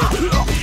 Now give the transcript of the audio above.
Ah!